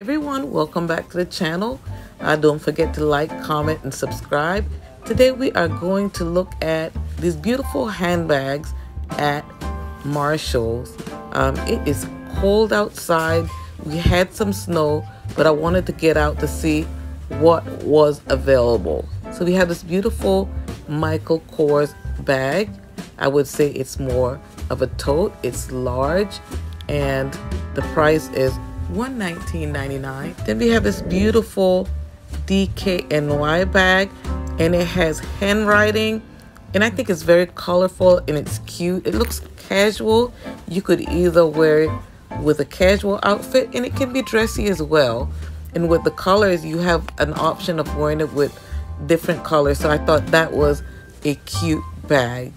everyone welcome back to the channel. Uh, don't forget to like comment and subscribe. Today we are going to look at these beautiful handbags at Marshalls. Um, it is cold outside. We had some snow but I wanted to get out to see what was available. So we have this beautiful Michael Kors bag. I would say it's more of a tote. It's large and the price is $119.99. Then we have this beautiful DKNY bag and it has handwriting and I think it's very colorful and it's cute. It looks casual. You could either wear it with a casual outfit and it can be dressy as well. And with the colors, you have an option of wearing it with different colors. So I thought that was a cute bag.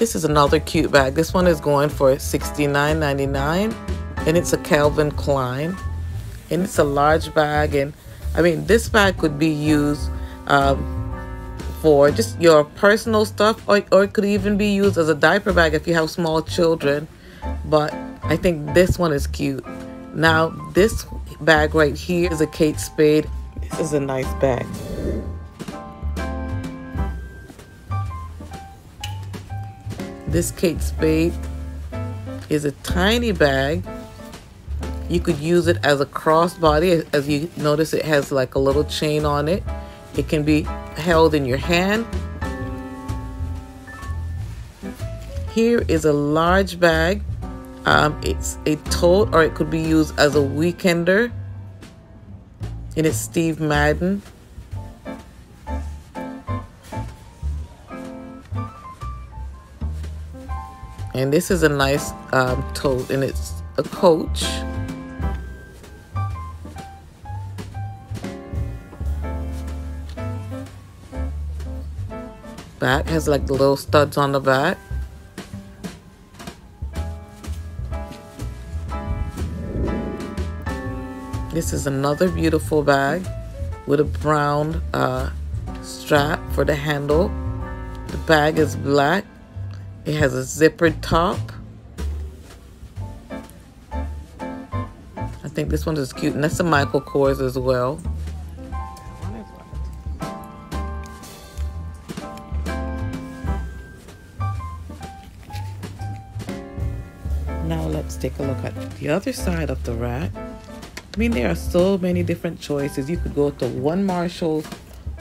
This is another cute bag. This one is going for $69.99 and it's a Calvin Klein and it's a large bag and I mean this bag could be used um, for just your personal stuff or, or it could even be used as a diaper bag if you have small children but I think this one is cute. Now this bag right here is a Kate Spade. This is a nice bag. This Kate Spade is a tiny bag. You could use it as a crossbody. As you notice, it has like a little chain on it. It can be held in your hand. Here is a large bag. Um, it's a tote or it could be used as a weekender. And it's Steve Madden. And this is a nice um, tote, and it's a Coach. Back has like the little studs on the back. This is another beautiful bag with a brown uh, strap for the handle. The bag is black it has a zippered top. I think this one is cute. And that's a Michael Kors as well. Now let's take a look at the other side of the rack. I mean, there are so many different choices. You could go to one Marshall's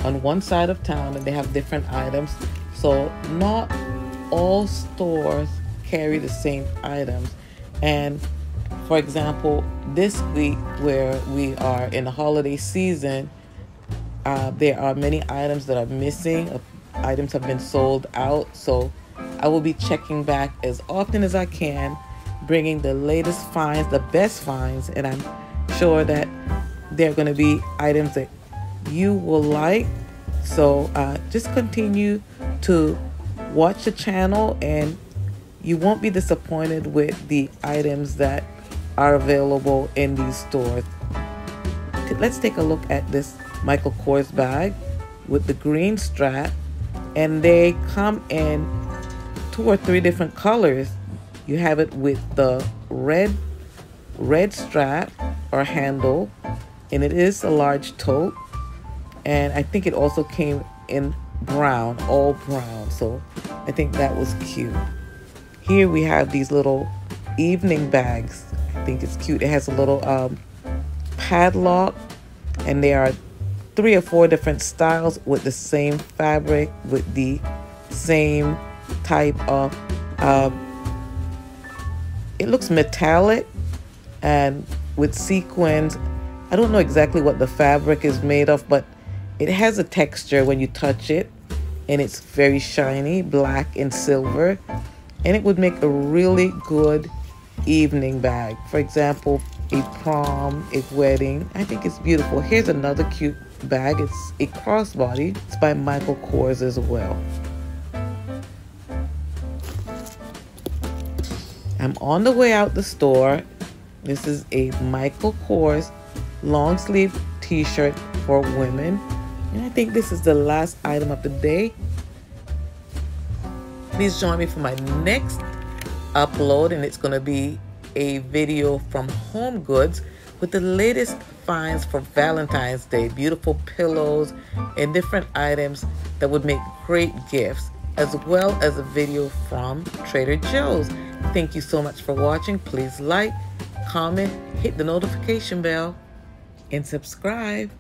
on one side of town and they have different items. So not all stores carry the same items. And for example, this week where we are in the holiday season, uh, there are many items that are missing. Uh, items have been sold out. So I will be checking back as often as I can, bringing the latest finds, the best finds, and I'm sure that there are going to be items that you will like. So uh, just continue to watch the channel and you won't be disappointed with the items that are available in these stores. Let's take a look at this Michael Kors bag with the green strap and they come in two or three different colors. You have it with the red red strap or handle and it is a large tote and I think it also came in brown, all brown. So I think that was cute. Here we have these little evening bags. I think it's cute. It has a little um, padlock and there are three or four different styles with the same fabric, with the same type of, uh, it looks metallic and with sequins. I don't know exactly what the fabric is made of, but it has a texture when you touch it and it's very shiny, black and silver. And it would make a really good evening bag. For example, a prom, a wedding. I think it's beautiful. Here's another cute bag. It's a crossbody. It's by Michael Kors as well. I'm on the way out the store. This is a Michael Kors long sleeve t-shirt for women. And I think this is the last item of the day. Please join me for my next upload, and it's going to be a video from Home Goods with the latest finds for Valentine's Day. Beautiful pillows and different items that would make great gifts, as well as a video from Trader Joe's. Thank you so much for watching. Please like, comment, hit the notification bell, and subscribe.